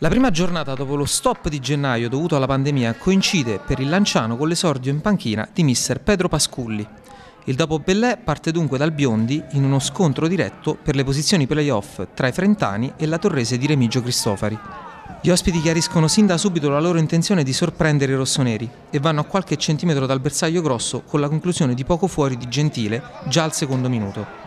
La prima giornata dopo lo stop di gennaio dovuto alla pandemia coincide per il Lanciano con l'esordio in panchina di mister Pedro Pasculli. Il dopo Bellè parte dunque dal Biondi in uno scontro diretto per le posizioni playoff tra i Frentani e la Torrese di Remigio Cristofari. Gli ospiti chiariscono sin da subito la loro intenzione di sorprendere i rossoneri e vanno a qualche centimetro dal bersaglio grosso con la conclusione di poco fuori di Gentile già al secondo minuto.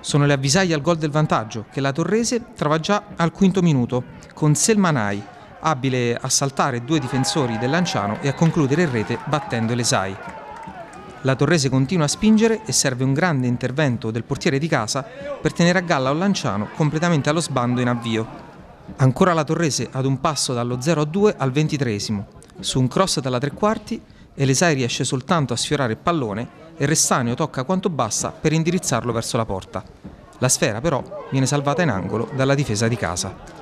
Sono le avvisaglie al gol del vantaggio che la Torrese trova già al quinto minuto con Selmanai, abile a saltare due difensori del Lanciano e a concludere in rete battendo l'Esai. La Torrese continua a spingere e serve un grande intervento del portiere di casa per tenere a galla un Lanciano completamente allo sbando in avvio. Ancora la Torrese ad un passo dallo 0-2 al 23 Su un cross dalla tre quarti, Elesai riesce soltanto a sfiorare il pallone e Ressanio tocca quanto basta per indirizzarlo verso la porta. La sfera però viene salvata in angolo dalla difesa di casa.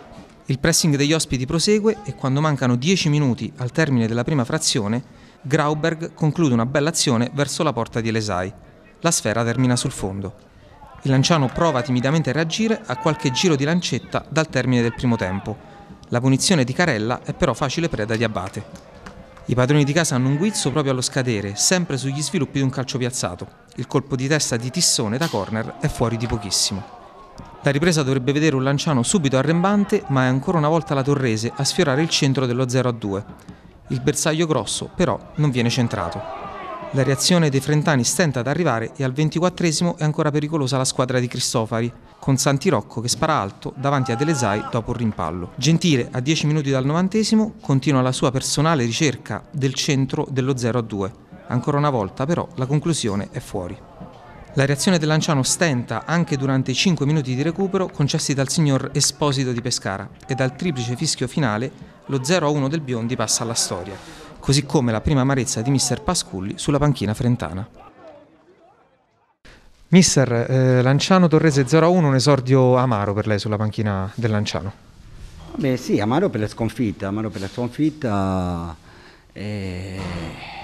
Il pressing degli ospiti prosegue e quando mancano 10 minuti al termine della prima frazione, Grauberg conclude una bella azione verso la porta di Elesai. La sfera termina sul fondo. Il Lanciano prova timidamente a reagire a qualche giro di lancetta dal termine del primo tempo. La punizione di Carella è però facile preda di Abate. I padroni di casa hanno un guizzo proprio allo scadere, sempre sugli sviluppi di un calcio piazzato. Il colpo di testa di Tissone da corner è fuori di pochissimo. La ripresa dovrebbe vedere un Lanciano subito arrembante, ma è ancora una volta la Torrese a sfiorare il centro dello 0-2. Il bersaglio grosso, però, non viene centrato. La reazione dei Frentani stenta ad arrivare e al 24 è ancora pericolosa la squadra di Cristofari, con Santi Rocco che spara alto davanti a Delesai dopo il rimpallo. Gentile, a 10 minuti dal novantesimo, continua la sua personale ricerca del centro dello 0-2. Ancora una volta però la conclusione è fuori. La reazione del Lanciano stenta anche durante i 5 minuti di recupero concessi dal signor Esposito di Pescara e dal triplice fischio finale lo 0-1 del Biondi passa alla storia, così come la prima amarezza di mister Pasculli sulla panchina frentana. Mister, eh, Lanciano Torrese 0-1, un esordio amaro per lei sulla panchina del Lanciano. Beh sì, amaro per la sconfitta, amaro per la sconfitta. Eh,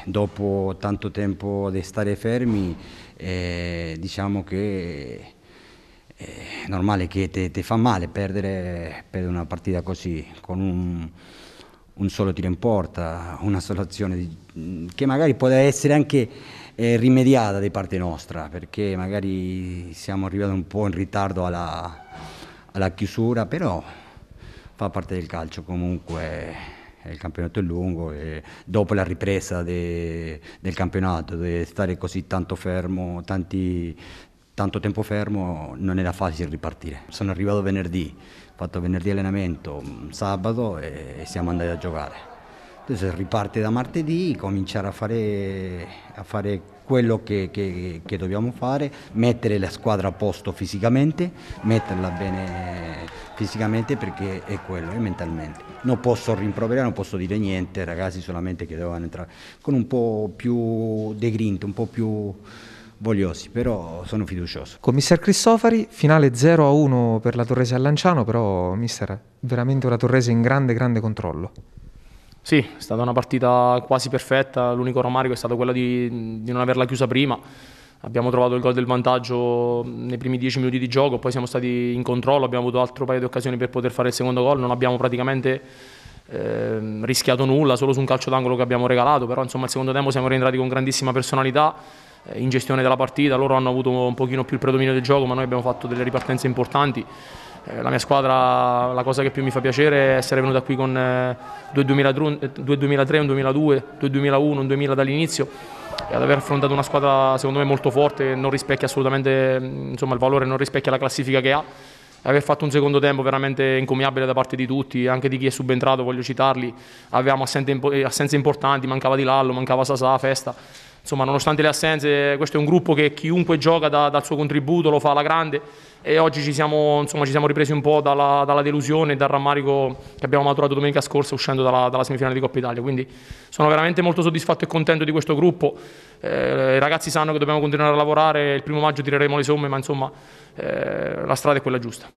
dopo tanto tempo di stare fermi, eh, diciamo che è normale che ti fa male perdere, perdere, una partita così, con un, un, solo tiro in porta, una sola azione che magari può essere anche eh, rimediata da parte nostra, perché magari siamo arrivati un po' in ritardo alla, alla chiusura, però fa parte del calcio comunque il campionato è lungo e dopo la ripresa de, del campionato, di stare così tanto fermo, tanti, tanto tempo fermo, non era facile ripartire. Sono arrivato venerdì, ho fatto venerdì allenamento, sabato e siamo andati a giocare. Adesso riparte da martedì, cominciare a fare, a fare quello che, che, che, dobbiamo fare, mettere la squadra a posto fisicamente, metterla bene fisicamente perché è quello, e mentalmente. Non posso rimproverare, non posso dire niente, ragazzi solamente che devono entrare con un po' più di grinta, un po' più vogliosi, però sono fiducioso. Con mister Cristofari, finale 0-1 per la Torrese al Lanciano, però mister, veramente una Torrese in grande, grande controllo. Sì, è stata una partita quasi perfetta, l'unico rammarico è stato quello di, di, non averla chiusa prima. Abbiamo trovato il gol del vantaggio nei primi dieci minuti di gioco, poi siamo stati in controllo, abbiamo avuto altro paio di occasioni per poter fare il secondo gol, non abbiamo praticamente eh, rischiato nulla, solo su un calcio d'angolo che abbiamo regalato, però insomma il secondo tempo siamo rientrati con grandissima personalità eh, in gestione della partita, loro hanno avuto un pochino più il predominio del gioco, ma noi abbiamo fatto delle ripartenze importanti. Eh, la mia squadra, la cosa che più mi fa piacere è essere venuta qui con eh, due 2003, un 2002, due 2001, un 2000 dall'inizio ad aver affrontato una squadra secondo me molto forte che non rispecchia assolutamente insomma, il valore, non rispecchia la classifica che ha. Aver fatto un secondo tempo veramente incommiabile da parte di tutti, anche di chi è subentrato, voglio citarli, avevamo assenze importanti, mancava Di Lallo, mancava Sasà, Festa, insomma nonostante le assenze questo è un gruppo che chiunque gioca da, dal suo contributo lo fa alla grande e oggi ci siamo, insomma, ci siamo ripresi un po' dalla, dalla, delusione e dal rammarico che abbiamo maturato domenica scorsa uscendo dalla, dalla, semifinale di Coppa Italia. Quindi sono veramente molto soddisfatto e contento di questo gruppo. Eh, i ragazzi sanno che dobbiamo continuare a lavorare il primo maggio tireremo le somme ma insomma eh, la strada è quella giusta